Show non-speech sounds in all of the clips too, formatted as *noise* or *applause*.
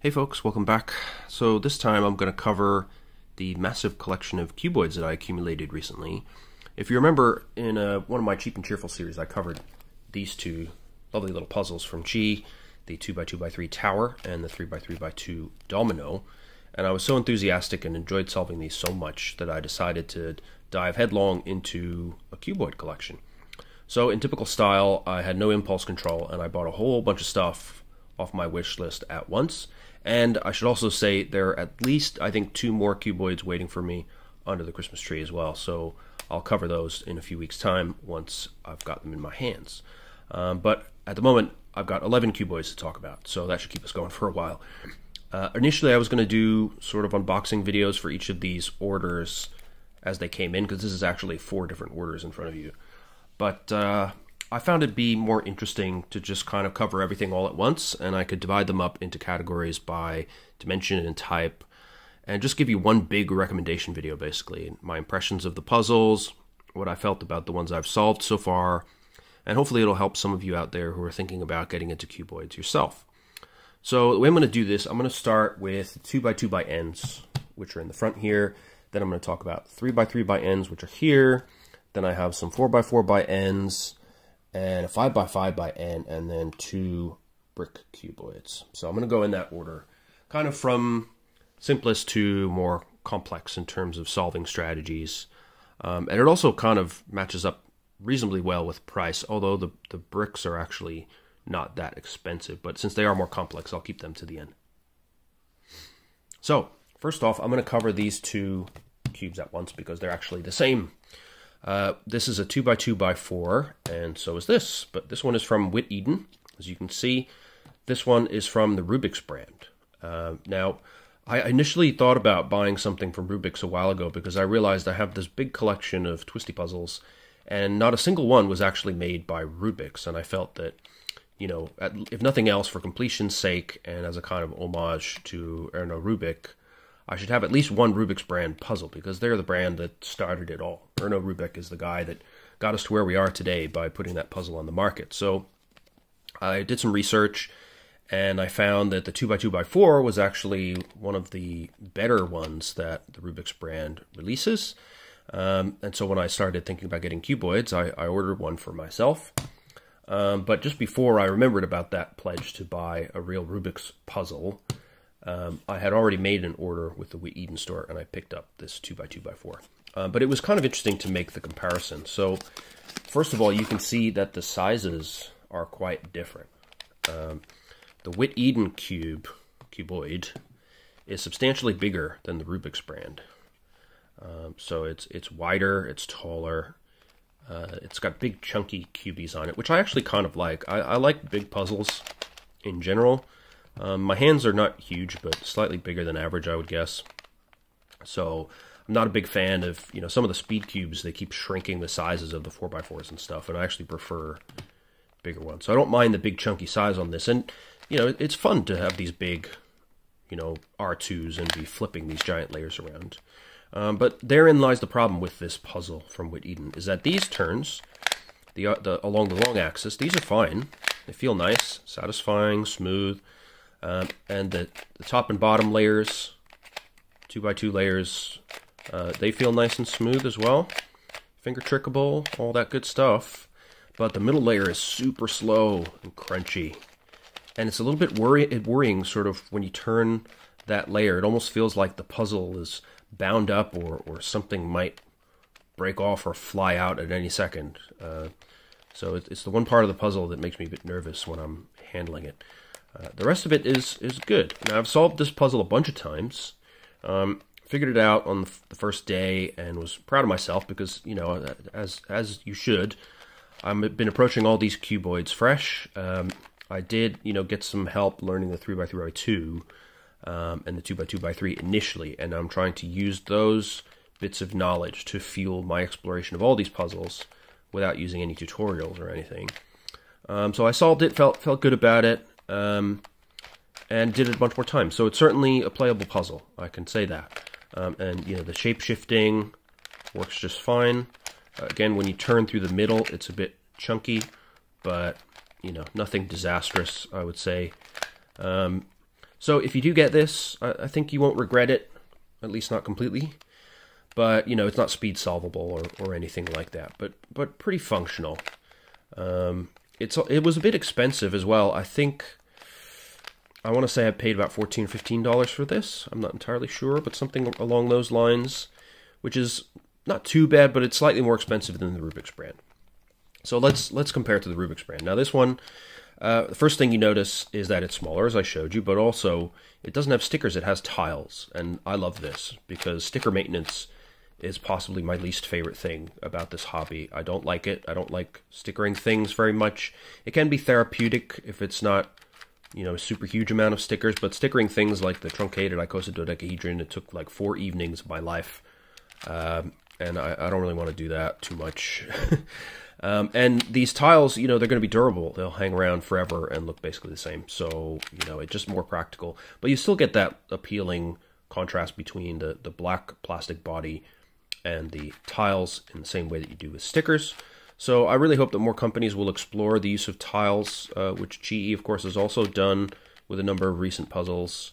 Hey folks, welcome back. So this time I'm going to cover the massive collection of cuboids that I accumulated recently. If you remember, in uh, one of my Cheap and Cheerful series, I covered these two lovely little puzzles from G, the 2x2x3 tower and the 3x3x2 domino. And I was so enthusiastic and enjoyed solving these so much that I decided to dive headlong into a cuboid collection. So in typical style, I had no impulse control and I bought a whole bunch of stuff off my wish list at once and I should also say there are at least, I think, two more cuboids waiting for me under the Christmas tree as well. So I'll cover those in a few weeks' time once I've got them in my hands. Um, but at the moment, I've got 11 cuboids to talk about, so that should keep us going *laughs* for a while. Uh, initially, I was going to do sort of unboxing videos for each of these orders as they came in, because this is actually four different orders in front of you. But uh, I found it be more interesting to just kind of cover everything all at once, and I could divide them up into categories by dimension and type, and just give you one big recommendation video basically. My impressions of the puzzles, what I felt about the ones I've solved so far, and hopefully it'll help some of you out there who are thinking about getting into cuboids yourself. So the way I'm going to do this, I'm going to start with 2 by 2 by ends, which are in the front here. Then I'm going to talk about 3 by 3 by ends, which are here. Then I have some 4 by 4 by ends and a 5 by 5 by N, and then two brick cuboids. So I'm going to go in that order, kind of from simplest to more complex in terms of solving strategies. Um, and it also kind of matches up reasonably well with price, although the, the bricks are actually not that expensive. But since they are more complex, I'll keep them to the end. So, first off, I'm going to cover these two cubes at once because they're actually the same uh, this is a 2 by 2 by 4 and so is this. But this one is from WitEden, as you can see. This one is from the Rubik's brand. Uh, now, I initially thought about buying something from Rubik's a while ago because I realized I have this big collection of twisty puzzles, and not a single one was actually made by Rubik's, and I felt that, you know, if nothing else, for completion's sake and as a kind of homage to Erno Rubik, I should have at least one Rubik's brand puzzle because they're the brand that started it all. Erno Rubik is the guy that got us to where we are today by putting that puzzle on the market. So I did some research and I found that the 2x2x4 was actually one of the better ones that the Rubik's brand releases. Um, and so when I started thinking about getting cuboids, I, I ordered one for myself. Um, but just before I remembered about that pledge to buy a real Rubik's puzzle, um, I had already made an order with the Eden store, and I picked up this 2x2x4. Uh, but it was kind of interesting to make the comparison. So, first of all, you can see that the sizes are quite different. Um, the WitEden cube, cuboid, is substantially bigger than the Rubik's brand. Um, so it's it's wider, it's taller, uh, it's got big chunky cubies on it, which I actually kind of like. I, I like big puzzles in general. Um, my hands are not huge, but slightly bigger than average, I would guess. So I'm not a big fan of, you know, some of the speed cubes, they keep shrinking the sizes of the 4x4s and stuff, and I actually prefer bigger ones. So I don't mind the big chunky size on this. And, you know, it's fun to have these big, you know, R2s and be flipping these giant layers around. Um, but therein lies the problem with this puzzle from WitEden, is that these turns, the, uh, the along the long axis, these are fine. They feel nice, satisfying, smooth. Um, and the, the, top and bottom layers, two by two layers, uh, they feel nice and smooth as well. Finger trickable, all that good stuff. But the middle layer is super slow and crunchy. And it's a little bit worry worrying, sort of, when you turn that layer. It almost feels like the puzzle is bound up or, or something might break off or fly out at any second. Uh, so it's the one part of the puzzle that makes me a bit nervous when I'm handling it. Uh, the rest of it is is good. Now I've solved this puzzle a bunch of times. Um, figured it out on the first day and was proud of myself because you know as as you should. I've been approaching all these cuboids fresh. Um, I did you know get some help learning the three by three by two um, and the two by two by three initially, and I'm trying to use those bits of knowledge to fuel my exploration of all these puzzles without using any tutorials or anything. Um, so I solved it, felt felt good about it um, and did it a bunch more times. So it's certainly a playable puzzle. I can say that. Um, and you know the shape shifting works just fine. Uh, again, when you turn through the middle, it's a bit chunky, but you know nothing disastrous. I would say. Um, So if you do get this, I, I think you won't regret it, at least not completely. But you know, it's not speed solvable or, or anything like that. But but pretty functional. Um, it's it was a bit expensive as well. I think I want to say I paid about 14 $15 for this. I'm not entirely sure, but something along those lines, which is not too bad, but it's slightly more expensive than the Rubik's brand. So let's let's compare it to the Rubik's brand. Now this one, uh, the first thing you notice is that it's smaller, as I showed you, but also it doesn't have stickers. It has tiles, and I love this because sticker maintenance is possibly my least favorite thing about this hobby. I don't like it. I don't like stickering things very much. It can be therapeutic if it's not you know, super huge amount of stickers, but stickering things like the truncated icosidodecahedron, it took like four evenings of my life. Um, and I, I, don't really want to do that too much. *laughs* um, and these tiles, you know, they're going to be durable. They'll hang around forever and look basically the same. So, you know, it's just more practical. But you still get that appealing contrast between the, the black plastic body and the tiles in the same way that you do with stickers. So I really hope that more companies will explore the use of tiles, uh, which GE, of course, has also done with a number of recent puzzles,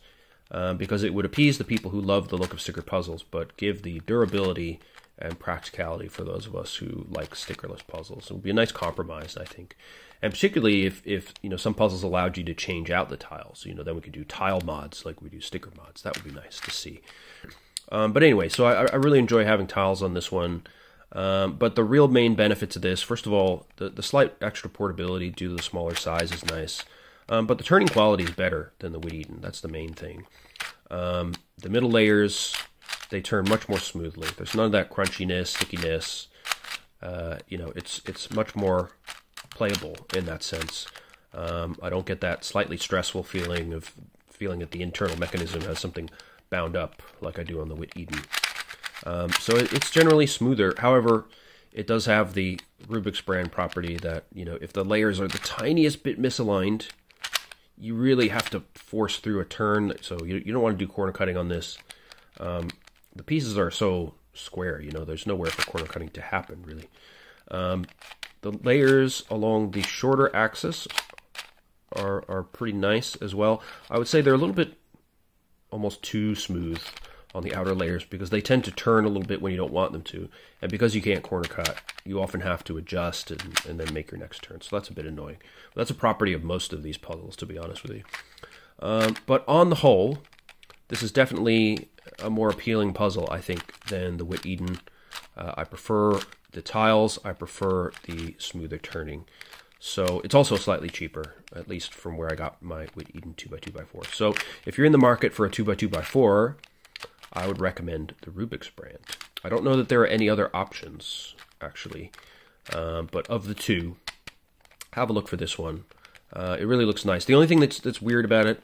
uh, because it would appease the people who love the look of sticker puzzles, but give the durability and practicality for those of us who like stickerless puzzles. It would be a nice compromise, I think. And particularly if, if you know some puzzles allowed you to change out the tiles, you know, then we could do tile mods like we do sticker mods. That would be nice to see. Um, but anyway, so I, I really enjoy having tiles on this one. Um, but the real main benefit to this, first of all, the, the slight extra portability due to the smaller size is nice. Um, but the turning quality is better than the Eden. That's the main thing. Um, the middle layers, they turn much more smoothly. There's none of that crunchiness, stickiness. Uh, you know, it's it's much more playable in that sense. Um, I don't get that slightly stressful feeling of feeling that the internal mechanism has something bound up like I do on the WitEden. Um, so it, it's generally smoother. However, it does have the Rubik's brand property that, you know, if the layers are the tiniest bit misaligned, you really have to force through a turn. So you, you don't want to do corner cutting on this. Um, the pieces are so square, you know, there's nowhere for corner cutting to happen, really. Um, the layers along the shorter axis are, are pretty nice as well. I would say they're a little bit almost too smooth on the outer layers because they tend to turn a little bit when you don't want them to. And because you can't corner cut, you often have to adjust and, and then make your next turn. So that's a bit annoying. But that's a property of most of these puzzles, to be honest with you. Um, but on the whole, this is definitely a more appealing puzzle, I think, than the WitEden. Uh, I prefer the tiles. I prefer the smoother turning. So it's also slightly cheaper, at least from where I got my WitEden 2x2x4. So if you're in the market for a 2x2x4, I would recommend the Rubik's brand. I don't know that there are any other options, actually, um, but of the two, have a look for this one. Uh, it really looks nice. The only thing that's that's weird about it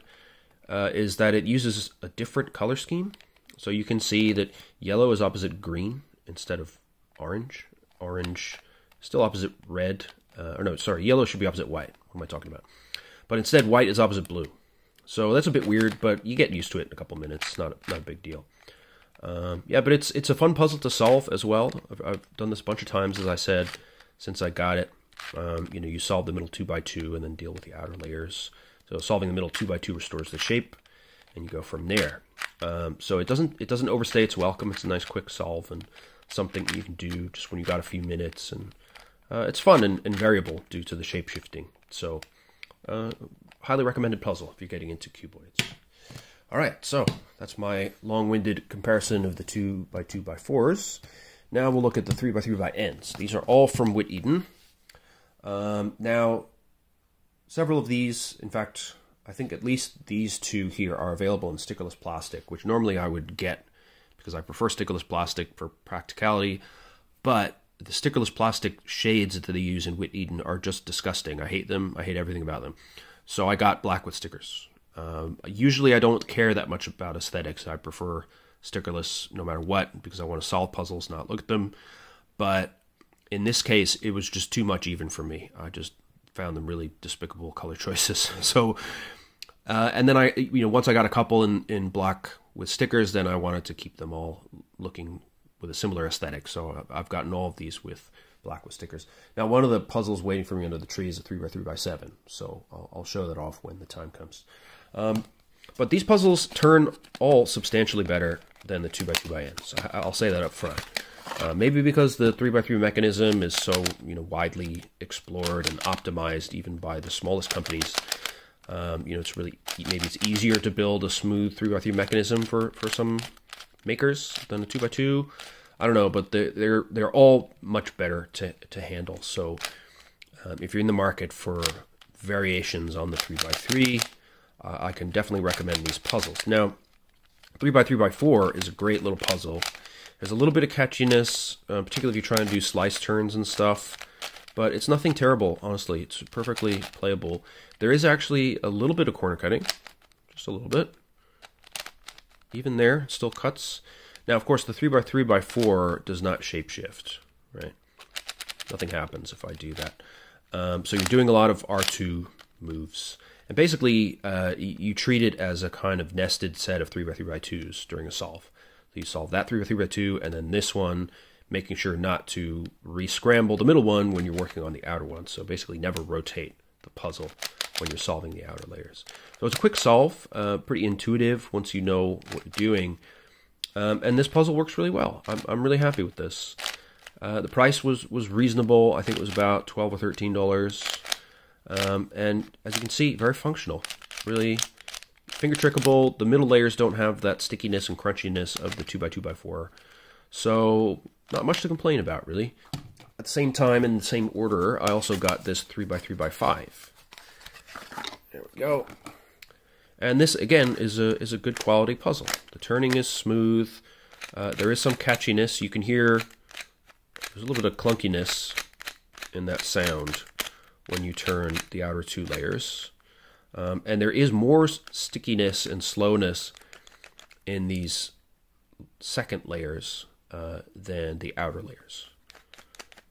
uh, is that it uses a different color scheme. So you can see that yellow is opposite green instead of orange. Orange still opposite red. Uh, or no, sorry, yellow should be opposite white. What am I talking about? But instead, white is opposite blue. So that's a bit weird, but you get used to it in a couple minutes. Not a, not a big deal. Um, yeah, but it's it's a fun puzzle to solve as well. I've, I've, done this a bunch of times, as I said, since I got it. Um, you know, you solve the middle two by two and then deal with the outer layers. So solving the middle two by two restores the shape, and you go from there. Um, so it doesn't it doesn't overstay its welcome. It's a nice quick solve and something you can do just when you got a few minutes, and uh, it's fun and, and, variable due to the shape shifting. So, uh, highly recommended puzzle if you're getting into cuboids. All right, so that's my long-winded comparison of the 2 by 2 by 4s. Now we'll look at the 3 by 3 by ends. These are all from WitEden. Um, now, several of these, in fact, I think at least these two here are available in stickerless plastic, which normally I would get because I prefer stickerless plastic for practicality. But the stickerless plastic shades that they use in WitEden are just disgusting. I hate them. I hate everything about them. So I got black with stickers. Um, usually, I don't care that much about aesthetics. I prefer stickerless no matter what because I want to solve puzzles, not look at them. But in this case, it was just too much even for me. I just found them really despicable *laughs* color choices. *laughs* so, uh, and then I, you know, once I got a couple in, in black with stickers, then I wanted to keep them all looking with a similar aesthetic. So I've gotten all of these with black with stickers. Now, one of the puzzles waiting for me under the tree is a 3 by 3 by 7 so I'll, I'll show that off when the time comes. Um, but these puzzles turn all substantially better than the 2x2 n So I'll say that up front. Uh, maybe because the 3x3 mechanism is so you know widely explored and optimized even by the smallest companies. Um, you know, it's really maybe it's easier to build a smooth 3x3 mechanism for, for some makers than the 2x2. I don't know, but they're they're, they're all much better to, to handle. So um, if you're in the market for variations on the 3x3, uh, I can definitely recommend these puzzles. Now, 3x3x4 is a great little puzzle. There's a little bit of catchiness, uh, particularly if you're trying to do slice turns and stuff, but it's nothing terrible, honestly. It's perfectly playable. There is actually a little bit of corner cutting, just a little bit. Even there, still cuts. Now, of course, the 3x3x4 does not shapeshift, right? Nothing happens if I do that. Um, so you're doing a lot of R2 moves. And basically, uh, you treat it as a kind of nested set of 3x3x2s during a solve. So you solve that 3x3x2, and then this one, making sure not to re-scramble the middle one when you're working on the outer one. So basically never rotate the puzzle when you're solving the outer layers. So it's a quick solve, uh, pretty intuitive once you know what you're doing. Um, and this puzzle works really well. I'm, I'm really happy with this. Uh, the price was, was reasonable. I think it was about 12 or $13. Um, and as you can see, very functional. Really finger trickable. The middle layers don't have that stickiness and crunchiness of the 2x2x4. So not much to complain about, really. At the same time, in the same order, I also got this 3x3x5. There we go. And this again is a is a good quality puzzle. The turning is smooth. Uh, there is some catchiness. You can hear there's a little bit of clunkiness in that sound when you turn the outer two layers. Um, and there is more stickiness and slowness in these second layers uh, than the outer layers.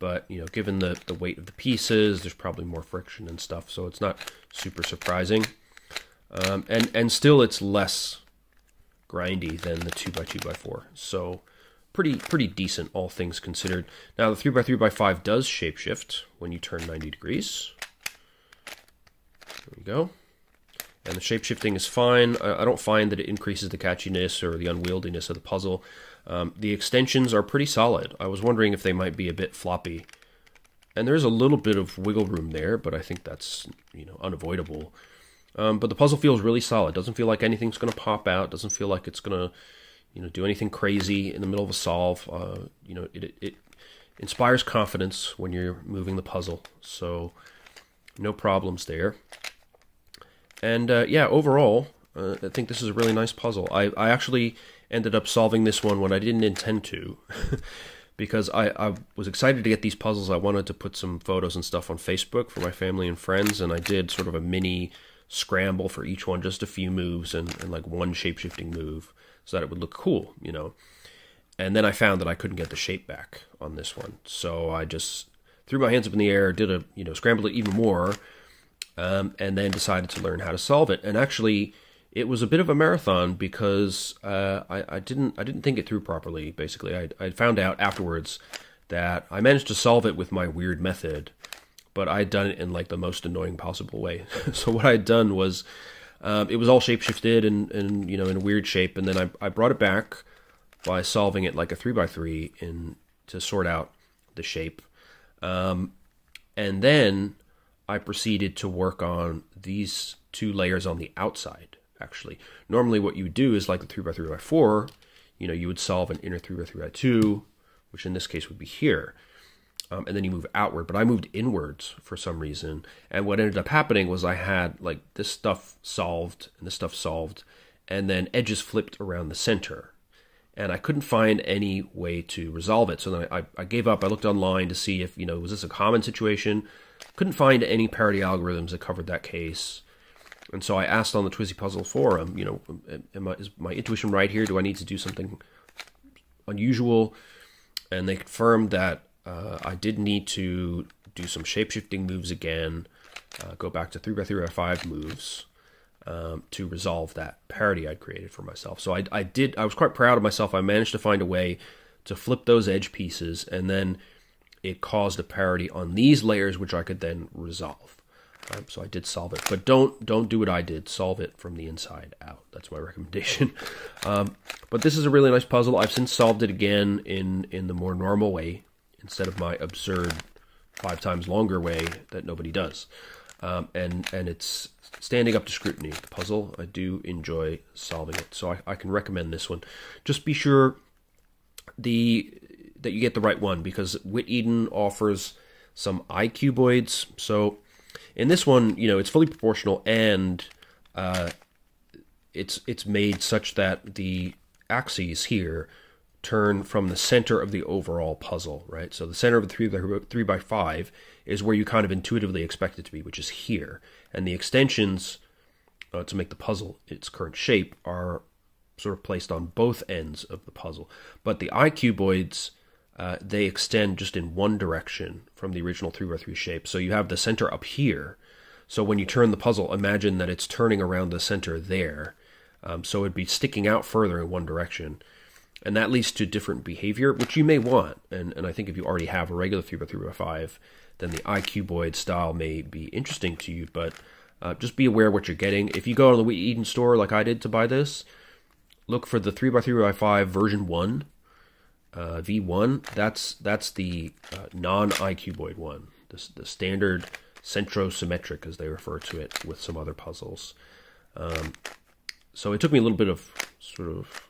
But, you know, given the, the weight of the pieces, there's probably more friction and stuff, so it's not super surprising. Um, and and still it's less grindy than the 2x2x4. So pretty pretty decent, all things considered. Now the 3x3x5 does shapeshift when you turn 90 degrees. There we go. And the shapeshifting is fine. I, I don't find that it increases the catchiness or the unwieldiness of the puzzle. Um, the extensions are pretty solid. I was wondering if they might be a bit floppy. And there's a little bit of wiggle room there, but I think that's you know unavoidable. Um, but the puzzle feels really solid. Doesn't feel like anything's going to pop out. Doesn't feel like it's going to, you know, do anything crazy in the middle of a solve. Uh, you know, it, it inspires confidence when you're moving the puzzle. So, no problems there. And uh, yeah, overall, uh, I think this is a really nice puzzle. I, I actually ended up solving this one when I didn't intend to. *laughs* because I, I was excited to get these puzzles. I wanted to put some photos and stuff on Facebook for my family and friends, and I did sort of a mini scramble for each one, just a few moves and, and like one shape shifting move so that it would look cool, you know. And then I found that I couldn't get the shape back on this one. So I just threw my hands up in the air, did a, you know, scrambled it even more, um, and then decided to learn how to solve it. And actually, it was a bit of a marathon because uh, I, I, didn't I didn't think it through properly. Basically, I, I found out afterwards that I managed to solve it with my weird method, but I had done it in like the most annoying possible way. *laughs* so what I had done was um, it was all shapeshifted and, and you know in a weird shape, and then I, I brought it back by solving it like a three by three in to sort out the shape, um, and then I proceeded to work on these two layers on the outside. Actually, normally what you do is like the three by three by four, you know, you would solve an inner three by three by two, which in this case would be here um, and then you move outward. But I moved inwards for some reason, and what ended up happening was I had like this stuff solved and this stuff solved, and then edges flipped around the center, and I couldn't find any way to resolve it. So then I, I gave up. I looked online to see if you know was this a common situation. Couldn't find any parity algorithms that covered that case. And so I asked on the Twisty Puzzle forum, you know, I, is my intuition right here? Do I need to do something unusual? And they confirmed that uh, I did need to do some shapeshifting moves again, uh, go back to 3x3 by 5 moves um, to resolve that parity I'd created for myself. So I, I did, I was quite proud of myself. I managed to find a way to flip those edge pieces and then it caused a parity on these layers, which I could then resolve. So I did solve it, but don't don't do what I did. Solve it from the inside out. That's my *laughs* recommendation. Um, but this is a really nice puzzle. I've since solved it again in in the more normal way instead of my absurd five times longer way that nobody does. Um, and and it's standing up to scrutiny. The puzzle, I do enjoy solving it, so I, I can recommend this one. Just be sure the that you get the right one because WitEden offers some icuboids. So in this one, you know, it's fully proportional and uh, it's it's made such that the axes here turn from the center of the overall puzzle, right? So the center of the three by, three by five is where you kind of intuitively expect it to be, which is here, and the extensions uh, to make the puzzle its current shape are sort of placed on both ends of the puzzle. But the icuboids uh, they extend just in one direction from the original 3x3 shape. So you have the center up here. So when you turn the puzzle, imagine that it's turning around the center there. Um, so it'd be sticking out further in one direction. And that leads to different behavior, which you may want. And, and I think if you already have a regular 3x3x5, then the icuboid style may be interesting to you. But uh, just be aware what you're getting. If you go to the Eden store like I did to buy this, look for the 3x3x5 version 1 uh, V1, that's that's the uh, non-icuboid one, the, the standard centrosymmetric, as they refer to it, with some other puzzles. Um, so it took me a little bit of sort of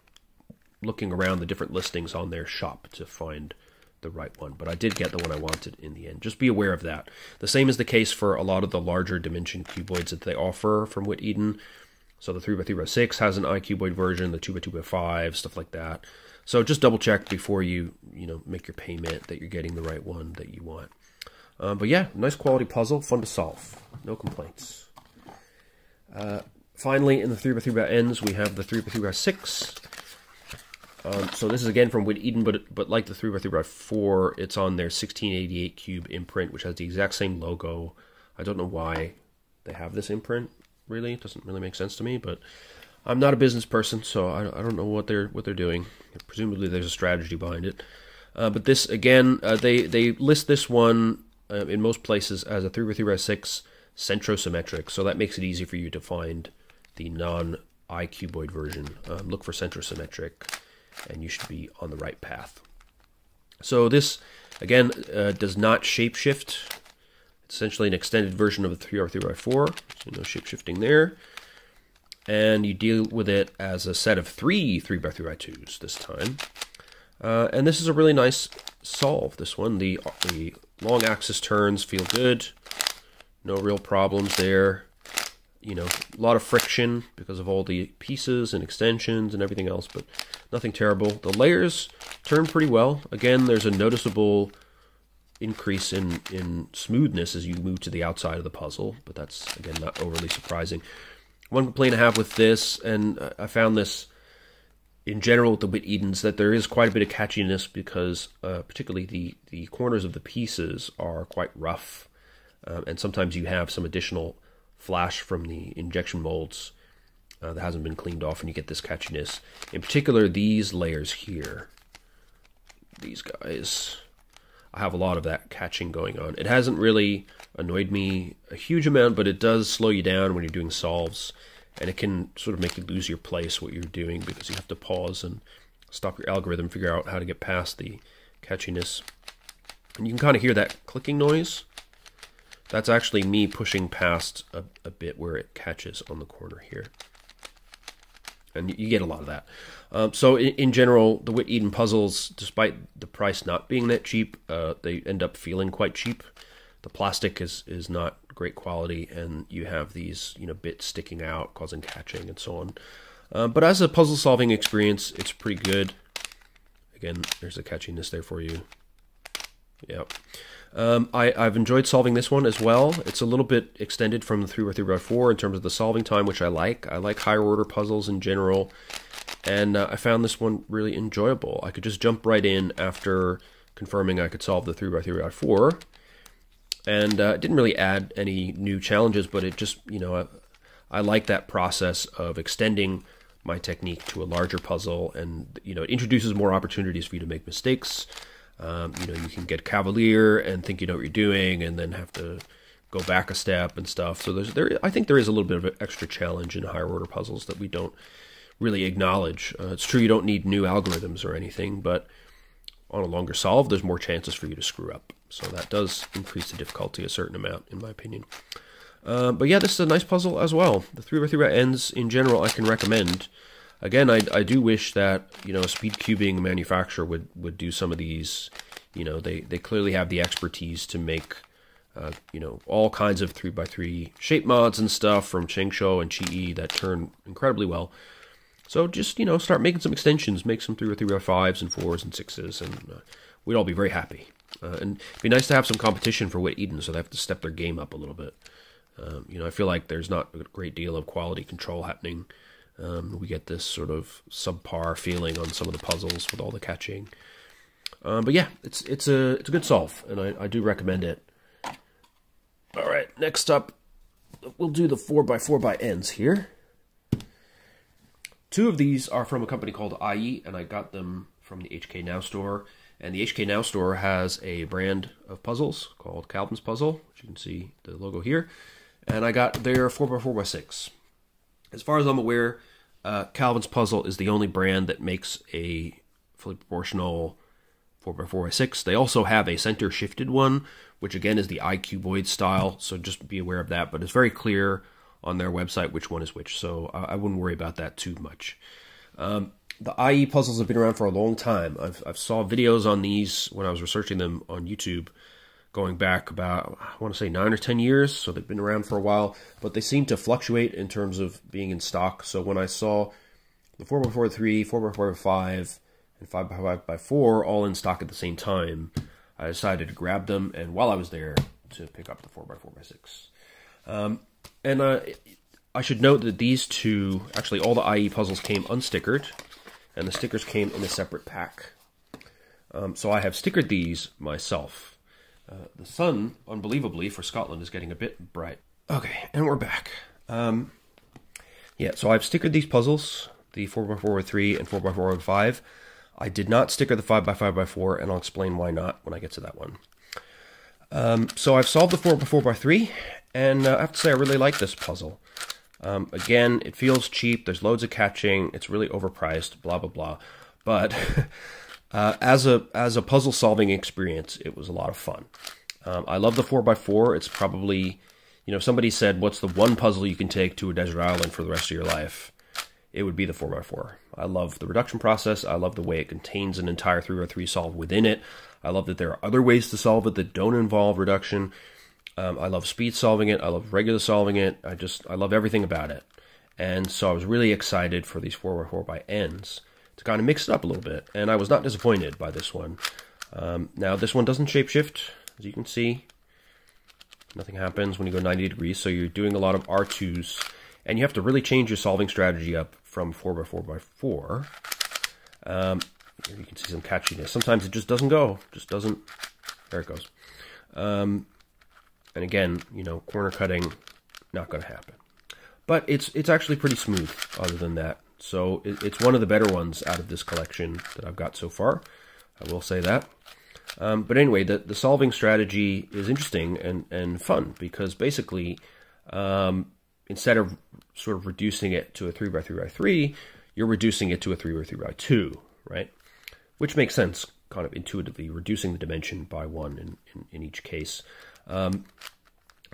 looking around the different listings on their shop to find the right one, but I did get the one I wanted in the end. Just be aware of that. The same is the case for a lot of the larger dimension cuboids that they offer from WitEden. So the 3x3x6 has an icuboid version, the 2x2x5, stuff like that. So just double check before you you know make your payment that you're getting the right one that you want. Um, but yeah, nice quality puzzle, fun to solve, no complaints. Uh, finally, in the 3x3 ends, we have the 3x3x6. Um, so this is again from WitEden, but but like the 3x3x4, it's on their 1688 cube imprint, which has the exact same logo. I don't know why they have this imprint. Really, it doesn't really make sense to me, but I'm not a business person, so I, I don't know what they're what they're doing. Presumably, there's a strategy behind it. Uh, but this again, uh, they they list this one uh, in most places as a three by three by six centrosymmetric, so that makes it easy for you to find the non icuboid version. Um, look for centrosymmetric, and you should be on the right path. So this again uh, does not shapeshift. It's essentially an extended version of the 3x3x4, so no shapeshifting there and you deal with it as a set of three 3x3x2s this time. Uh, and this is a really nice solve, this one. The, the long axis turns feel good. No real problems there. You know, a lot of friction because of all the pieces and extensions and everything else, but nothing terrible. The layers turn pretty well. Again, there's a noticeable increase in, in smoothness as you move to the outside of the puzzle, but that's, again, not overly surprising. One complaint I have with this, and I found this in general with the WitEdens, that there is quite a bit of catchiness because, uh, particularly the the corners of the pieces are quite rough, um, and sometimes you have some additional flash from the injection molds uh, that hasn't been cleaned off, and you get this catchiness. In particular, these layers here, these guys, I have a lot of that catching going on. It hasn't really annoyed me a huge amount, but it does slow you down when you're doing solves, and it can sort of make you lose your place what you're doing because you have to pause and stop your algorithm, figure out how to get past the catchiness. And you can kind of hear that clicking noise. That's actually me pushing past a, a bit where it catches on the corner here. And you get a lot of that. Um, so in, in, general, the WitEden puzzles, despite the price not being that cheap, uh, they end up feeling quite cheap the plastic is is not great quality, and you have these you know bits sticking out, causing catching and so on. Uh, but as a puzzle solving experience, it's pretty good. Again, there's a catchiness there for you. Yep. Um, I, I've enjoyed solving this one as well. It's a little bit extended from the 3 by 3 by 4 in terms of the solving time, which I like. I like higher order puzzles in general, and uh, I found this one really enjoyable. I could just jump right in after confirming I could solve the 3 by 3 by 4 and uh, it didn't really add any new challenges, but it just you know I, I like that process of extending my technique to a larger puzzle, and you know it introduces more opportunities for you to make mistakes. Um, you know you can get cavalier and think you know what you're doing, and then have to go back a step and stuff. So there's there I think there is a little bit of extra challenge in higher order puzzles that we don't really acknowledge. Uh, it's true you don't need new algorithms or anything, but on a longer solve, there's more chances for you to screw up. So that does increase the difficulty a certain amount, in my opinion. Uh, but yeah, this is a nice puzzle as well. The 3x3 ends in general I can recommend. Again, I, I do wish that you know a speed cubing manufacturer would, would do some of these. You know, they, they clearly have the expertise to make uh, you know all kinds of 3x3 shape mods and stuff from ShengShou and Qi that turn incredibly well. So just you know start making some extensions, make some 3 or 3 or 5s and 4s and 6s, and uh, we'd all be very happy. Uh, and it'd be nice to have some competition for WitEden, so they have to step their game up a little bit. Um, you know, I feel like there's not a great deal of quality control happening. Um, we get this sort of subpar feeling on some of the puzzles with all the catching. Um, but yeah, it's it's a it's a good solve, and I, I do recommend it. All right, next up, we'll do the 4x4 by ends here. Two of these are from a company called Ayi, and I got them from the HKNow store. And the HKNow store has a brand of puzzles called Calvin's Puzzle, which you can see the logo here and I got their 4x4x6. As far as I'm aware, uh, Calvin's Puzzle is the only brand that makes a fully proportional 4x4x6. They also have a center shifted one, which again is the iCuboid style, so just be aware of that. But it's very clear on their website which one is which, so I, I wouldn't worry about that too much. Um, the Ayi puzzles have been around for a long time. I've, I've saw videos on these when I was researching them on YouTube going back about, I want to say nine or 10 years. So they've been around for a while, but they seem to fluctuate in terms of being in stock. So when I saw the 4x4 3 4x4 5 and 5x5x4 all in stock at the same time, I decided to grab them. And while I was there, to pick up the 4x4x6. Um, and uh, I should note that these two, actually all the Ayi puzzles came unstickered, and the stickers came in a separate pack. Um, so I have stickered these myself. Uh, the sun, unbelievably, for Scotland is getting a bit bright. Okay, and we're back. Um, yeah, so I've stickered these puzzles, the 4x4x3 and 4x4x5. I did not sticker the 5x5x4, and I'll explain why not when I get to that one. Um, so I've solved the 4x4x3, and uh, I have to say I really like this puzzle. Um, again, it feels cheap, there's loads of catching, it's really overpriced, blah, blah, blah. But *laughs* Uh, as a as a puzzle solving experience, it was a lot of fun. Um, I love the four x four. It's probably, you know, somebody said, "What's the one puzzle you can take to a desert island for the rest of your life?" It would be the four x four. I love the reduction process. I love the way it contains an entire three or three solve within it. I love that there are other ways to solve it that don't involve reduction. Um, I love speed solving it. I love regular solving it. I just I love everything about it. And so I was really excited for these four x four by ends to kind of mix it up a little bit. And I was not disappointed by this one. Um, now, this one doesn't shapeshift, as you can see. Nothing happens when you go 90 degrees, so you're doing a lot of R2s. And you have to really change your solving strategy up from 4x4x4. Um, you can see some catchiness. Sometimes it just doesn't go. Just doesn't. There it goes. Um, and again, you know, corner cutting, not going to happen. But it's it's actually pretty smooth other than that. So it, it's one of the better ones out of this collection that I've got so far. I will say that. Um, but anyway, the, the solving strategy is interesting and, and fun because basically, um, instead of sort of reducing it to a 3 by 3 by 3 you're reducing it to a 3 by 3 by 2 right? Which makes sense kind of intuitively, reducing the dimension by one in, in, in each case. Um,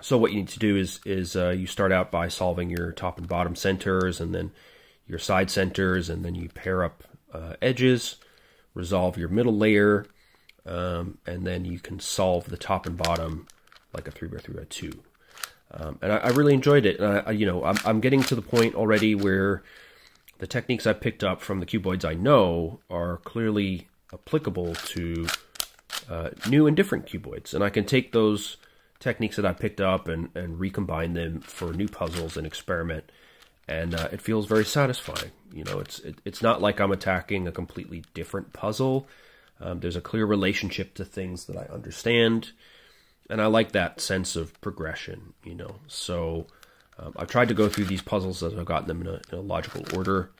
so what you need to do is, is uh, you start out by solving your top and bottom centers and then your side centers, and then you pair up uh, edges, resolve your middle layer, um, and then you can solve the top and bottom like a 3 by 3 by 2 um, and I, I, really enjoyed it. And I, you know, I'm, I'm getting to the point already where the techniques I picked up from the cuboids I know are clearly applicable to uh, new and different cuboids. And I can take those techniques that I picked up and, and recombine them for new puzzles and experiment and uh, it feels very satisfying. You know, it's it, it's not like I'm attacking a completely different puzzle. Um, there's a clear relationship to things that I understand, and I like that sense of progression. You know, so um, I've tried to go through these puzzles as I've gotten them in a, in a logical order.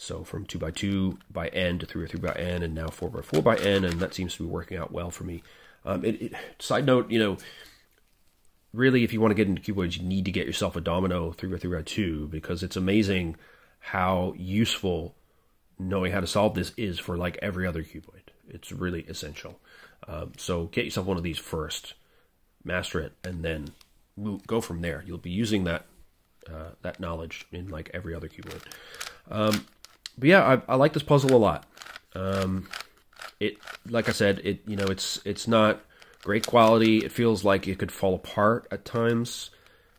So from two by two by n to three or three by n, and now four by four by n, and that seems to be working out well for me. Um, it, it, side note, you know, really, if you want to get into cuboids, you need to get yourself a Domino 3x3x2 because it's amazing how useful knowing how to solve this is for like every other cuboid. It's really essential. Um, so get yourself one of these first, master it, and then go from there. You'll be using that uh, that knowledge in like every other cuboid. Um, but yeah, I, I, like this puzzle a lot. Um, it, like I said, it you know it's it's not great quality. It feels like it could fall apart at times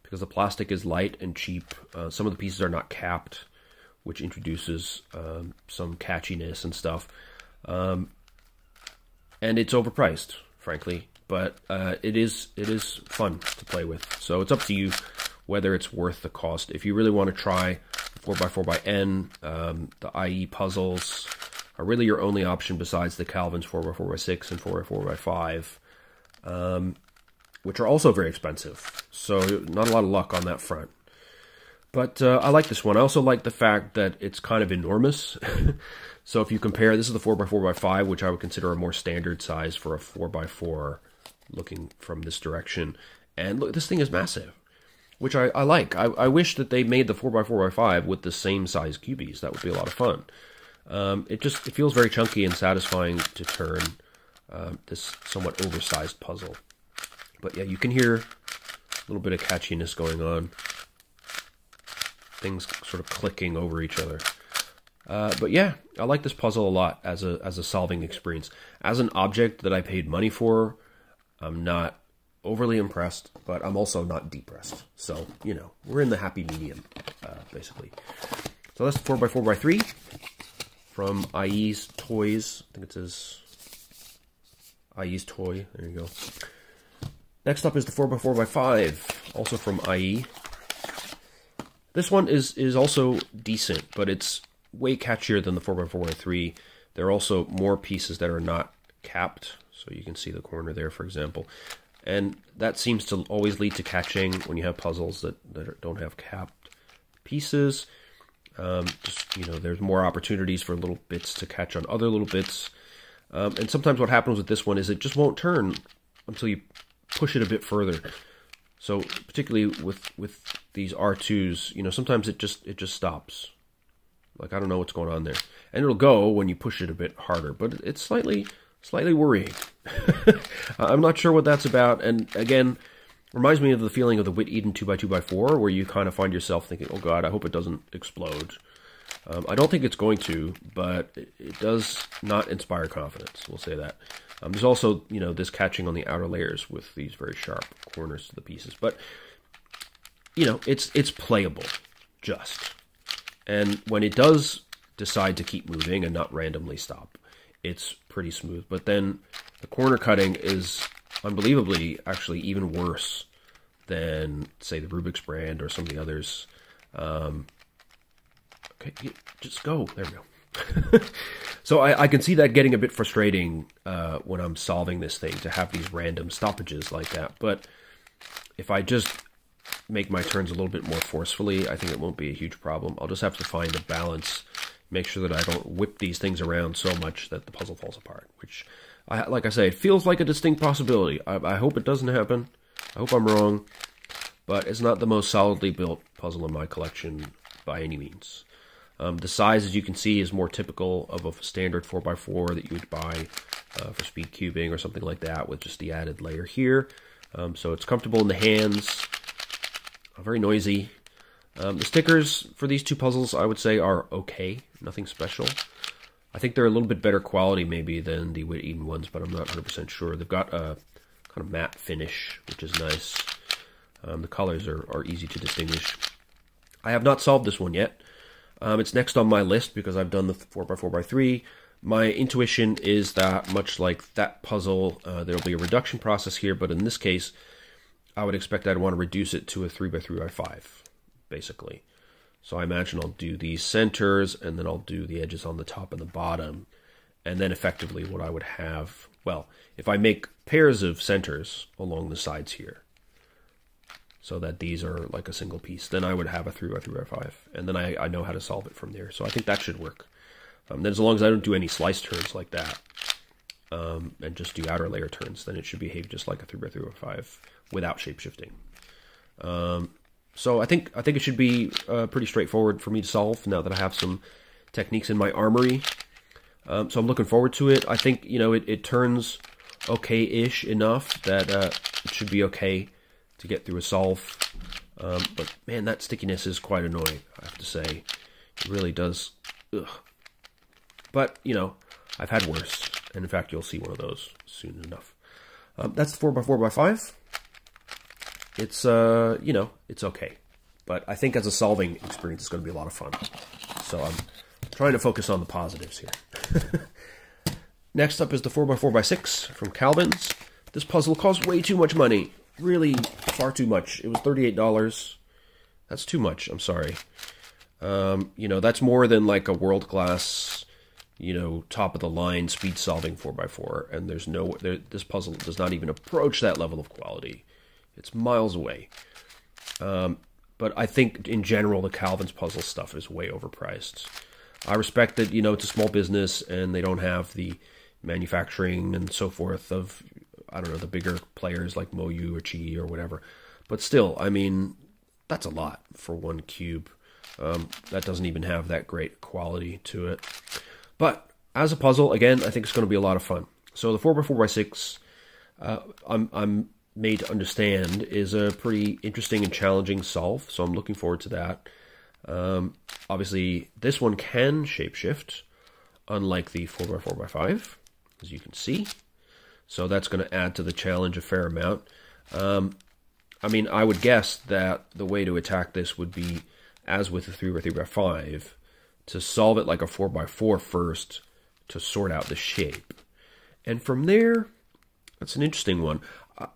because the plastic is light and cheap. Uh, some of the pieces are not capped, which introduces um, some catchiness and stuff. Um, and it's overpriced, frankly, but uh, it is it is fun to play with. So it's up to you whether it's worth the cost. If you really want to try 4x4x-N, um, the Ayi puzzles are really your only option besides the Calvin's 4x4x6 and 4x4x5, um, which are also very expensive. So not a lot of luck on that front. But uh, I like this one. I also like the fact that it's kind of enormous. *laughs* so if you compare, this is the 4x4x5, which I would consider a more standard size for a 4x4 looking from this direction. And look, this thing is massive, which I, I like. I, I wish that they made the 4x4x5 with the same size cubies. That would be a lot of fun. Um, it just it feels very chunky and satisfying to turn um, this somewhat oversized puzzle. But yeah, you can hear a little bit of catchiness going on. Things sort of clicking over each other. Uh, but yeah, I like this puzzle a lot as a as a solving experience. As an object that I paid money for, I'm not overly impressed, but I'm also not depressed. So, you know, we're in the happy medium, uh, basically. So that's 4x4x3 from Ayi's Toys. I think it says Ayi's Toy. There you go. Next up is the 4x4x5, also from IE. This one is, is also decent, but it's way catchier than the 4x4x3. There are also more pieces that are not capped, so you can see the corner there, for example. And that seems to always lead to catching when you have puzzles that, that don't have capped pieces. Um, just, you know, there's more opportunities for little bits to catch on other little bits. Um, and sometimes what happens with this one is it just won't turn until you push it a bit further. So particularly with with these R2s, you know, sometimes it just it just stops. Like I don't know what's going on there. And it'll go when you push it a bit harder, but it's slightly slightly worrying. *laughs* I'm not sure what that's about. And again, reminds me of the feeling of the WitEden 2x2x4, where you kind of find yourself thinking, oh god, I hope it doesn't explode. Um, I don't think it's going to, but it does not inspire confidence. We'll say that. Um, there's also, you know, this catching on the outer layers with these very sharp corners to the pieces, but you know, it's it's playable, just. And when it does decide to keep moving and not randomly stop, it's pretty smooth. But then the corner cutting is unbelievably actually even worse than say the Rubik's brand or some of the others. Um, okay, just go. There we go. *laughs* so I, I, can see that getting a bit frustrating uh, when I'm solving this thing to have these random stoppages like that. But if I just make my turns a little bit more forcefully, I think it won't be a huge problem. I'll just have to find a balance make sure that I don't whip these things around so much that the puzzle falls apart. Which, I, like I say, it feels like a distinct possibility. I, I hope it doesn't happen. I hope I'm wrong, but it's not the most solidly built puzzle in my collection by any means. Um, the size, as you can see, is more typical of a standard 4x4 that you would buy uh, for speed cubing or something like that with just the added layer here. Um, so it's comfortable in the hands, very noisy, um, the stickers for these two puzzles, I would say, are okay. Nothing special. I think they're a little bit better quality, maybe, than the WitEden ones, but I'm not 100% sure. They've got a kind of matte finish, which is nice. Um, the colors are, are easy to distinguish. I have not solved this one yet. Um, it's next on my list because I've done the 4x4x3. My intuition is that, much like that puzzle, uh, there will be a reduction process here, but in this case, I would expect I'd want to reduce it to a 3x3x5 basically. So I imagine I'll do these centers and then I'll do the edges on the top and the bottom. And then effectively what I would have, well, if I make pairs of centers along the sides here, so that these are like a single piece, then I would have a 3 by 3 by 5 And then I, I know how to solve it from there. So I think that should work. Um, then as long as I don't do any slice turns like that, um, and just do outer layer turns, then it should behave just like a 3x3x5 without shapeshifting. Um, so I think I think it should be uh, pretty straightforward for me to solve now that I have some techniques in my armory. Um, so I'm looking forward to it. I think you know it, it turns okay-ish enough that uh, it should be okay to get through a solve. Um, but man, that stickiness is quite annoying. I have to say, it really does. Ugh. But you know, I've had worse, and in fact, you'll see one of those soon enough. Um, that's the four x four by five. It's uh, you know, it's okay, but I think as a solving experience, it's going to be a lot of fun. So I'm trying to focus on the positives here. *laughs* Next up is the 4x4x6 from Calvin's. This puzzle costs way too much money. Really, far too much. It was $38. That's too much. I'm sorry. Um, you know, that's more than like a world class, you know, top of the line speed solving 4x4. And there's no, there, this puzzle does not even approach that level of quality. It's miles away. Um, but I think in general, the Calvin's puzzle stuff is way overpriced. I respect that, you know, it's a small business and they don't have the manufacturing and so forth of I don't know the bigger players like Moyu or QiYi or whatever. But still, I mean, that's a lot for one cube. Um, that doesn't even have that great quality to it. But as a puzzle, again, I think it's going to be a lot of fun. So the 4x4x6, uh, I'm, I'm made to understand, is a pretty interesting and challenging solve. So I'm looking forward to that. Um, obviously, this one can shapeshift, unlike the 4x4x5 as you can see. So that's going to add to the challenge a fair amount. Um, I mean, I would guess that the way to attack this would be, as with the 3x3x5, to solve it like a 4x4 first to sort out the shape. And from there, that's an interesting one.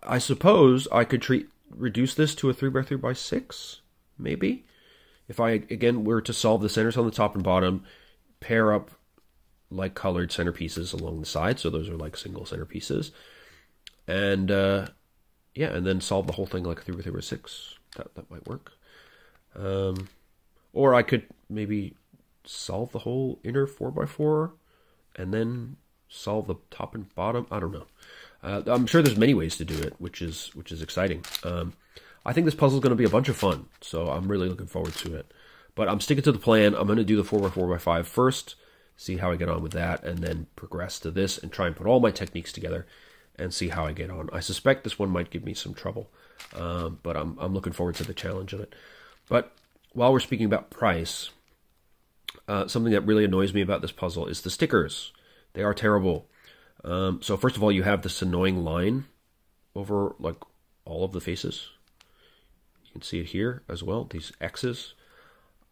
I, suppose I could treat reduce this to a 3x3x6, maybe? If I, again, were to solve the centers on the top and bottom, pair up like colored centerpieces along the side. So those are like single centerpieces. And uh, yeah, and then solve the whole thing like a 3 with 6. That, that might work. Um, or I could maybe solve the whole inner 4x4 and then solve the top and bottom. I don't know. Uh, I'm sure there's many ways to do it, which is which is exciting. Um, I think this puzzle is going to be a bunch of fun, so I'm really looking forward to it. But I'm sticking to the plan. I'm going to do the 4x4x5 first, see how I get on with that, and then progress to this and try and put all my techniques together and see how I get on. I suspect this one might give me some trouble, um, but I'm, I'm looking forward to the challenge of it. But while we're speaking about price, uh, something that really annoys me about this puzzle is the stickers. They are terrible. Um, so first of all, you have this annoying line over like all of the faces. You can see it here as well. These X's.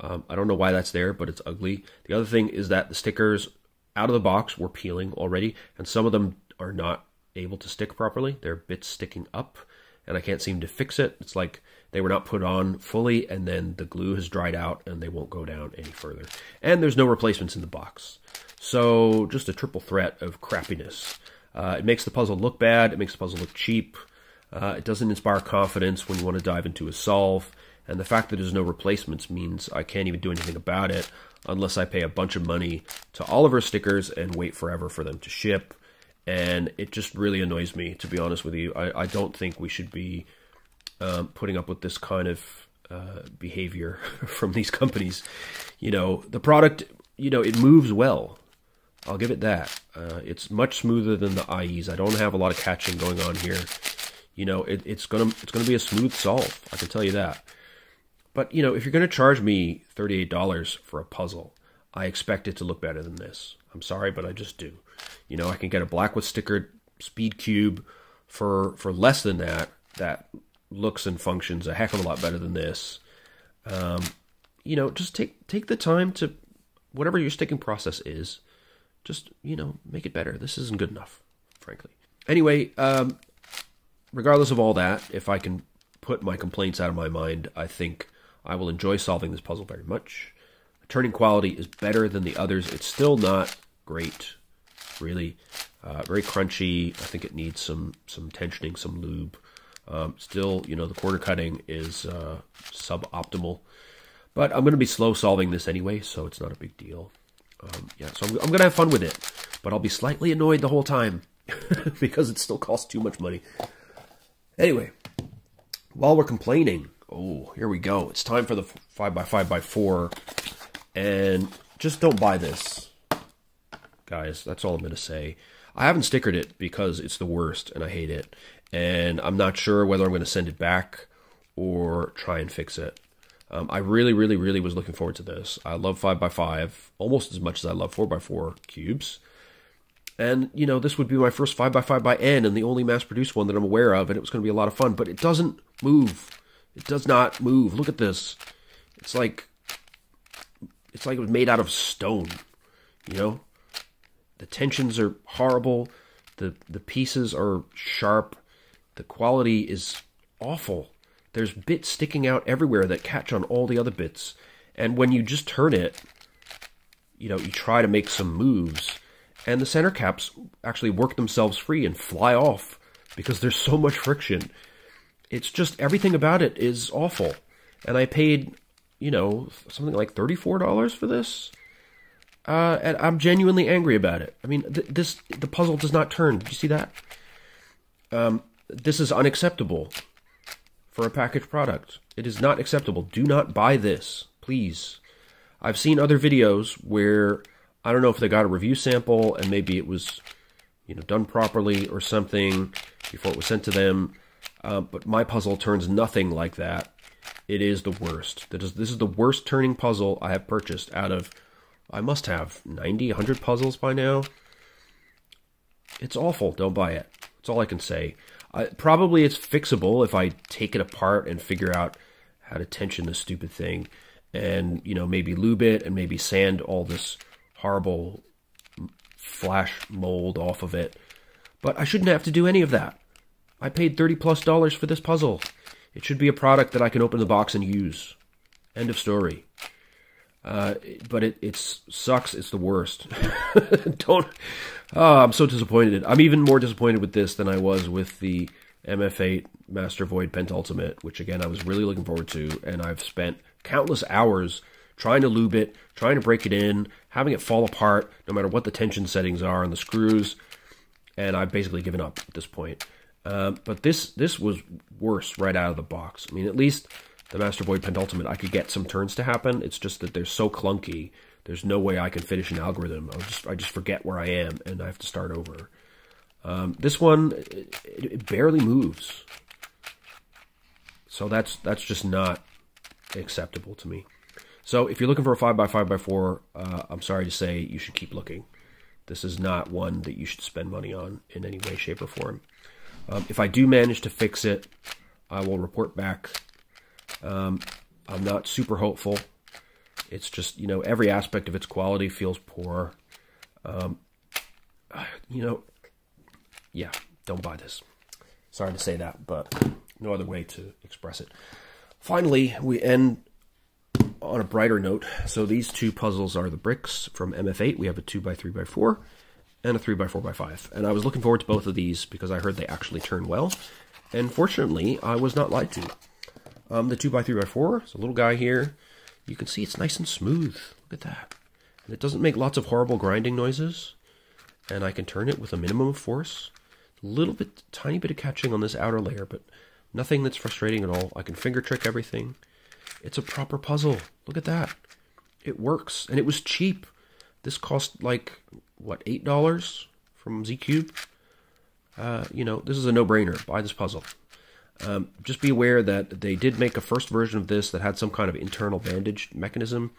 Um, I don't know why that's there, but it's ugly. The other thing is that the stickers out of the box were peeling already, and some of them are not able to stick properly. They're bits sticking up, and I can't seem to fix it. It's like they were not put on fully, and then the glue has dried out, and they won't go down any further. And there's no replacements in the box. So just a triple threat of crappiness. Uh, it makes the puzzle look bad. It makes the puzzle look cheap. Uh, it doesn't inspire confidence when you want to dive into a solve. And the fact that there's no replacements means I can't even do anything about it unless I pay a bunch of money to Oliver stickers and wait forever for them to ship. And it just really annoys me, to be honest with you. I, I don't think we should be um, putting up with this kind of uh, behavior *laughs* from these companies. You know, the product, you know, it moves well. I'll give it that. Uh, it's much smoother than the Ayis. I don't have a lot of catching going on here. You know, it, it's gonna it's gonna be a smooth solve. I can tell you that. But, you know, if you're going to charge me $38 for a puzzle, I expect it to look better than this. I'm sorry, but I just do. You know, I can get a Blackwood stickered speed cube for for less than that. That looks and functions a heck of a lot better than this. Um, you know, just take take the time to whatever your sticking process is. Just you know, make it better. This isn't good enough, frankly. Anyway, um, regardless of all that, if I can put my complaints out of my mind, I think I will enjoy solving this puzzle very much. The turning quality is better than the others. It's still not great, really. Uh, very crunchy. I think it needs some some tensioning, some lube. Um, still, you know, the corner cutting is uh, suboptimal. But I'm going to be slow solving this anyway, so it's not a big deal. Um, yeah, so I'm, I'm going to have fun with it. But I'll be slightly annoyed the whole time *laughs* because it still costs too much money. Anyway, while we're complaining, oh, here we go. It's time for the 5x5x4. And just don't buy this. Guys, that's all I'm going to say. I haven't stickered it because it's the worst and I hate it. And I'm not sure whether I'm going to send it back or try and fix it. Um, I really, really, really was looking forward to this. I love 5x5 almost as much as I love 4x4 cubes. And, you know, this would be my first 5x5 by N and the only mass produced one that I'm aware of, and it was going to be a lot of fun, but it doesn't move. It does not move. Look at this. It's like it's like it was made out of stone, you know? The tensions are horrible. The the pieces are sharp. The quality is awful. There's bits sticking out everywhere that catch on all the other bits. And when you just turn it, you know, you try to make some moves, and the center caps actually work themselves free and fly off because there's so much friction. It's just everything about it is awful. And I paid, you know, something like $34 for this. Uh, and I'm genuinely angry about it. I mean, th- this the puzzle does not turn. Did you see that? Um, this is unacceptable for a packaged product. It is not acceptable. Do not buy this, please. I've seen other videos where I don't know if they got a review sample and maybe it was, you know, done properly or something before it was sent to them. Uh, but my puzzle turns nothing like that. It is the worst. That is, this is the worst turning puzzle I have purchased out of I must have 90, 100 puzzles by now. It's awful. Don't buy it. That's all I can say. Probably it's fixable if I take it apart and figure out how to tension the stupid thing and, you know, maybe lube it and maybe sand all this horrible flash mold off of it. But I shouldn't have to do any of that. I paid 30 plus dollars for this puzzle. It should be a product that I can open the box and use. End of story. Uh, but it it sucks. It's the worst. *laughs* Don't. Oh, I'm so disappointed. I'm even more disappointed with this than I was with the MF8 Master Void Pentultimate, which again I was really looking forward to, and I've spent countless hours trying to lube it, trying to break it in, having it fall apart, no matter what the tension settings are on the screws, and I've basically given up at this point. Um, but this this was worse right out of the box. I mean, at least the Master Void Pentultimate, I could get some turns to happen. It's just that they're so clunky. There's no way I can finish an algorithm. I just I just forget where I am and I have to start over. Um, this one it, it, barely moves, so that's that's just not acceptable to me. So if you're looking for a five x five x four, uh, I'm sorry to say you should keep looking. This is not one that you should spend money on in any way, shape, or form. Um, if I do manage to fix it, I will report back um, I'm not super hopeful. It's just, you know, every aspect of its quality feels poor. Um, you know, yeah, don't buy this. Sorry to say that, but no other way to express it. Finally, we end on a brighter note. So these two puzzles are the bricks from MF8. We have a 2x3x4 and a 3x4x5. And I was looking forward to both of these because I heard they actually turn well. And fortunately, I was not lied to. Um, the 2x3x4, it's a little guy here. You can see it's nice and smooth. Look at that. And it doesn't make lots of horrible grinding noises. And I can turn it with a minimum of force. A little bit, tiny bit of catching on this outer layer, but nothing that's frustrating at all. I can finger trick everything. It's a proper puzzle. Look at that. It works. And it was cheap. This cost like, what, $8 from ZiiCube? Uh, you know, this is a no-brainer. Buy this puzzle. Um, just be aware that they did make a first version of this that had some kind of internal bandage mechanism,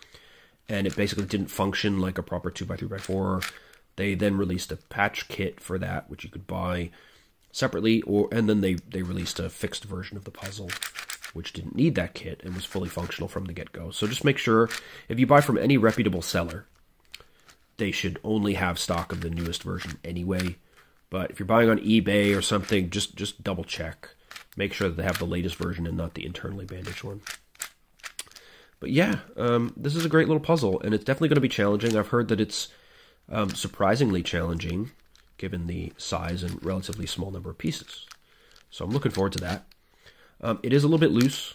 and it basically didn't function like a proper 2x3x4. They then released a patch kit for that, which you could buy separately, or and then they, they released a fixed version of the puzzle, which didn't need that kit and was fully functional from the get-go. So just make sure, if you buy from any reputable seller, they should only have stock of the newest version anyway. But if you're buying on eBay or something, just just double check make sure that they have the latest version and not the internally bandaged one. But yeah, um, this is a great little puzzle, and it's definitely going to be challenging. I've heard that it's um, surprisingly challenging given the size and relatively small number of pieces. So I'm looking forward to that. Um, it is a little bit loose,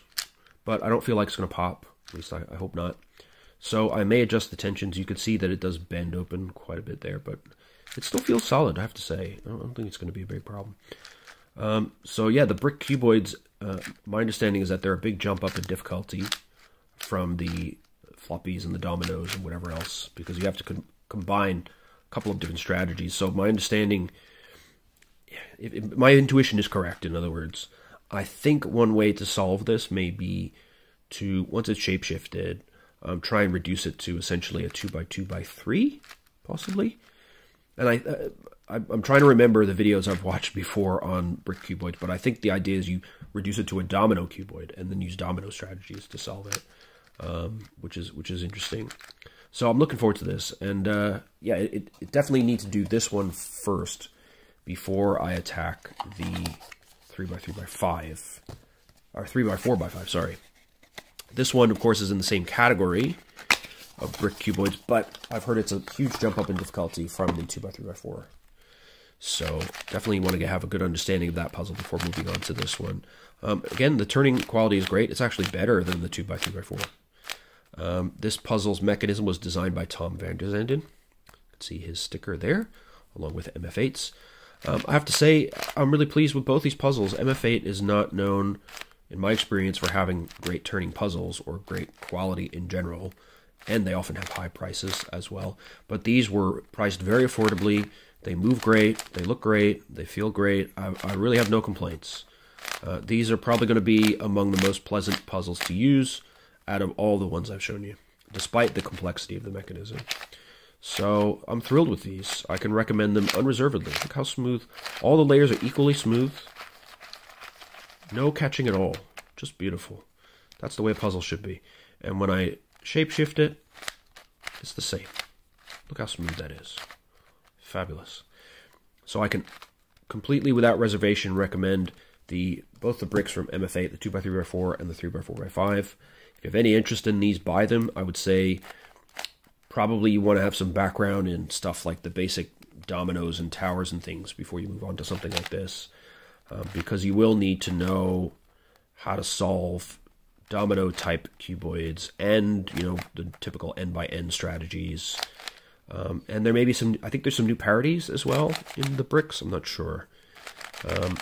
but I don't feel like it's going to pop. At least I, I, hope not. So I may adjust the tensions. You can see that it does bend open quite a bit there, but it still feels solid, I have to say. I don't, think it's going to be a big problem. Um, so yeah, the brick cuboids, uh, my understanding is that they're a big jump up in difficulty from the floppies and the dominoes and whatever else, because you have to com combine a couple of different strategies. So my understanding, if, if, my intuition is correct, in other words, I think one way to solve this may be to, once it's shapeshifted, um, try and reduce it to essentially a 2 by 2 by 3 possibly. And I, uh, I'm trying to remember the videos I've watched before on brick cuboids, but I think the idea is you reduce it to a domino cuboid and then use domino strategies to solve it, um, which is which is interesting. So I'm looking forward to this, and uh, yeah, it, it definitely needs to do this one first before I attack the three by three by five or three by four by five. Sorry, this one of course is in the same category of brick cuboids, but I've heard it's a huge jump up in difficulty from the 2x3x4. So definitely want to have a good understanding of that puzzle before moving on to this one. Um, again, the turning quality is great. It's actually better than the 2x3x4. Um, this puzzle's mechanism was designed by Tom van der Zanden. You can see his sticker there, along with MF8's. Um, I have to say, I'm really pleased with both these puzzles. MF8 is not known, in my experience, for having great turning puzzles or great quality in general and they often have high prices as well. But these were priced very affordably. They move great, they look great, they feel great. I, I really have no complaints. Uh, these are probably going to be among the most pleasant puzzles to use out of all the ones I've shown you, despite the complexity of the mechanism. So I'm thrilled with these. I can recommend them unreservedly. Look how smooth. All the layers are equally smooth. No catching at all. Just beautiful. That's the way a puzzle should be. And when I Shapeshift it, it's the same. Look how smooth that is. Fabulous. So I can completely without reservation recommend the both the bricks from MF8, the 2x3x4 and the 3x4x5. If you have any interest in these, buy them. I would say probably you want to have some background in stuff like the basic dominoes and towers and things before you move on to something like this. Um, because you will need to know how to solve domino type cuboids and you know the typical n by n strategies um, and there may be some i think there's some new parities as well in the bricks i'm not sure. Um,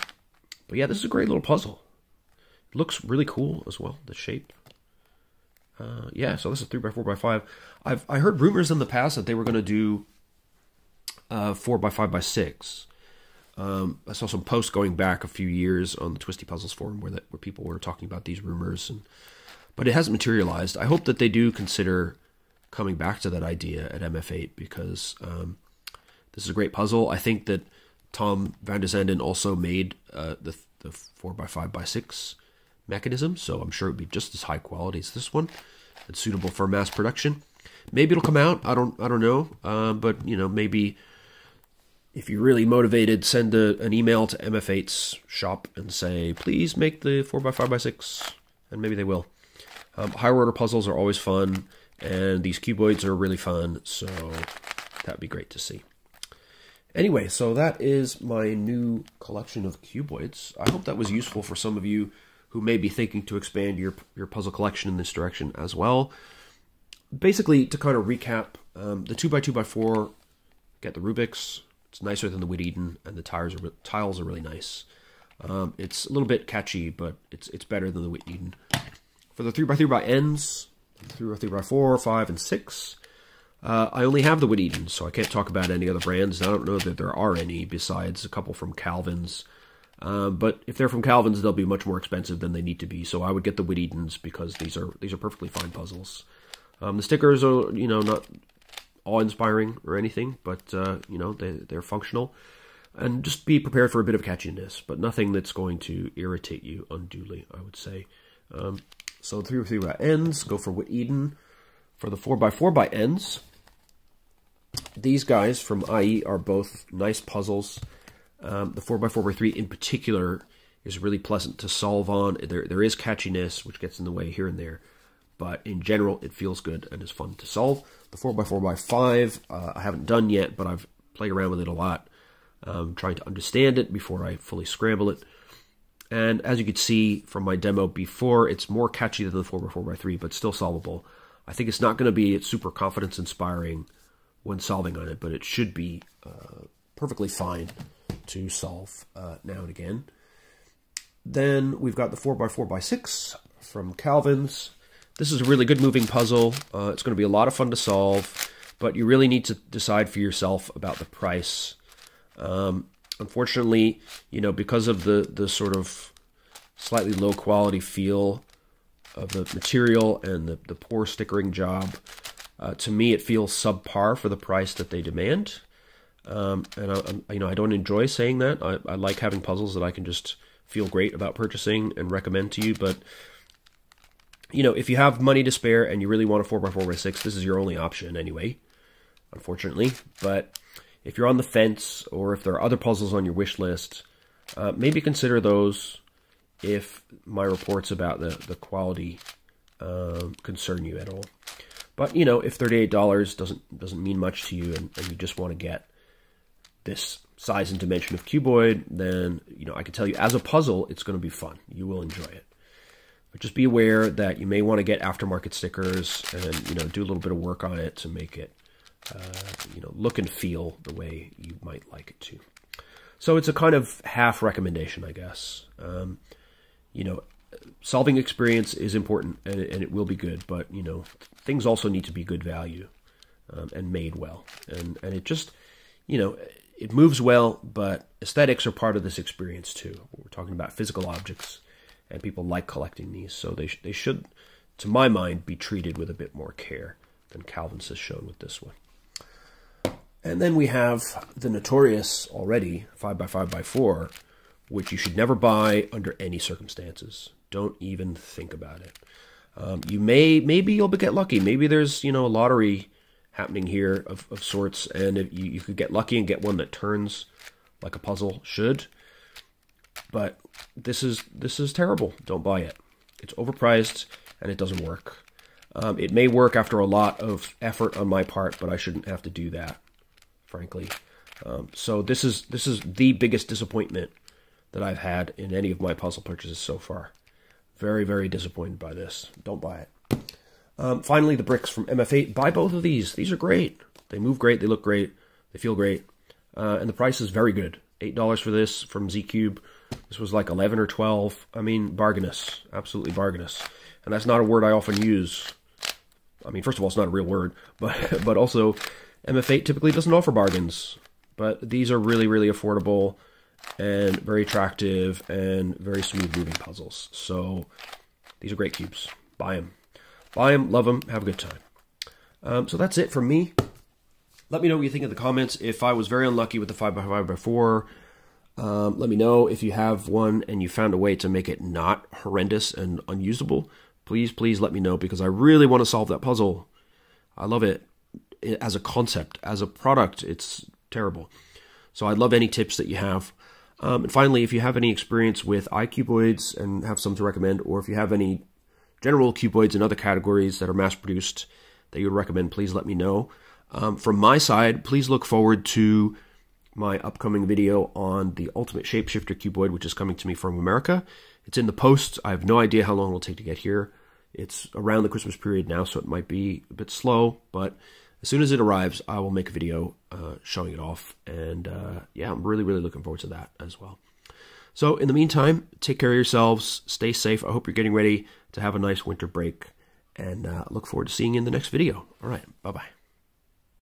but yeah this is a great little puzzle. It looks really cool as well the shape. Uh, yeah so this is 3x4x5 i've i heard rumors in the past that they were going to do uh, 4x5x6 um, I saw some posts going back a few years on the Twisty Puzzles forum where that where people were talking about these rumors, and but it hasn't materialized. I hope that they do consider coming back to that idea at MF8 because um, this is a great puzzle. I think that Tom van der Zanden also made uh, the the four by five by six mechanism, so I'm sure it would be just as high quality as this one and suitable for mass production. Maybe it'll come out. I don't I don't know, uh, but you know maybe if you're really motivated, send a, an email to MF8's shop and say, please make the 4x5x6, and maybe they will. Um, higher order puzzles are always fun, and these cuboids are really fun, so that'd be great to see. Anyway, so that is my new collection of cuboids. I hope that was useful for some of you who may be thinking to expand your, your puzzle collection in this direction as well. Basically, to kind of recap, um, the 2x2x4 get the Rubik's, it's nicer than the WitEden, and the tires are tiles are really nice. Um, it's a little bit catchy, but it's it's better than the WitEden. For the 3x3 by ends, 3x3 by 4, 5, and 6, uh, I only have the Wit so I can't talk about any other brands. I don't know that there are any besides a couple from Calvin's. Um, but if they're from Calvin's, they'll be much more expensive than they need to be. So I would get the Wit because these are these are perfectly fine puzzles. Um, the stickers are you know not awe-inspiring or anything, but uh, you know they they're functional, and just be prepared for a bit of catchiness, but nothing that's going to irritate you unduly. I would say. Um, so three by three by ends go for WitEden. For the four by four by ends, these guys from Ayi are both nice puzzles. Um, the four by four by three in particular is really pleasant to solve on. There there is catchiness which gets in the way here and there, but in general it feels good and is fun to solve. The 4x4x5 uh, I haven't done yet, but I've played around with it a lot, um, trying to understand it before I fully scramble it. And as you can see from my demo before, it's more catchy than the 4x4x3, but still solvable. I think it's not going to be super confidence-inspiring when solving on it, but it should be uh, perfectly fine to solve uh, now and again. Then we've got the 4x4x6 from Calvin's. This is a really good moving puzzle. Uh, it's going to be a lot of fun to solve, but you really need to decide for yourself about the price. Um, unfortunately, you know, because of the, the sort of slightly low quality feel of the material and the, the poor stickering job, uh, to me it feels subpar for the price that they demand. Um, and I, you know, I don't enjoy saying that. I, I like having puzzles that I can just feel great about purchasing and recommend to you. But you know, if you have money to spare and you really want a 4x4x6, this is your only option anyway, unfortunately. But if you're on the fence or if there are other puzzles on your wish list, uh, maybe consider those if my reports about the, the quality um, concern you at all. But, you know, if $38 doesn't doesn't mean much to you and, and you just want to get this size and dimension of cuboid, then, you know, I can tell you as a puzzle, it's going to be fun. You will enjoy it. But just be aware that you may want to get aftermarket stickers and, you know, do a little bit of work on it to make it, uh, you know, look and feel the way you might like it to. So it's a kind of half recommendation, I guess. Um, you know, solving experience is important and, and, it will be good, but, you know, things also need to be good value um, and made well. And, and it just, you know, it moves well, but aesthetics are part of this experience too. We're talking about physical objects, and people like collecting these, so they sh- they should, to my mind, be treated with a bit more care than Calvin's has shown with this one. And then we have the notorious already 5x5x4, which you should never buy under any circumstances. Don't even think about it. Um, you may, maybe you'll get lucky. Maybe there's, you know, a lottery happening here of, of sorts, and you, you could get lucky and get one that turns like a puzzle should. But this is this is terrible. Don't buy it. It's overpriced and it doesn't work. Um, it may work after a lot of effort on my part, but I shouldn't have to do that, frankly. Um, so this is this is the biggest disappointment that I've had in any of my puzzle purchases so far. Very very disappointed by this. Don't buy it. Um, finally, the bricks from MF8. Buy both of these. These are great. They move great. They look great. They feel great. Uh, and the price is very good. $8 for this from ZiiCube. This was like 11 or 12. I mean, bargainous. Absolutely bargainous. And that's not a word I often use. I mean, first of all, it's not a real word. *laughs* But, but also, MF8 typically doesn't offer bargains. But these are really, really affordable and very attractive and very smooth moving puzzles. So these are great cubes. Buy them. Buy them, love them, have a good time. Um, so that's it from me. Let me know what you think in the comments. If I was very unlucky with the 5x5x4, um, let me know if you have one and you found a way to make it not horrendous and unusable. Please, please let me know because I really want to solve that puzzle. I love it as a concept. As a product, it's terrible. So I'd love any tips that you have. Um, and finally, if you have any experience with iCuboids and have some to recommend, or if you have any general cuboids and other categories that are mass produced that you would recommend, please let me know. Um, from my side, please look forward to my upcoming video on the Ultimate Shapeshifter cuboid, which is coming to me from America. It's in the post. I have no idea how long it'll take to get here. It's around the Christmas period now, so it might be a bit slow, but as soon as it arrives, I will make a video uh, showing it off. And uh, yeah, I'm really, really looking forward to that as well. So in the meantime, take care of yourselves. Stay safe. I hope you're getting ready to have a nice winter break. And uh, look forward to seeing you in the next video. All right. Bye-bye.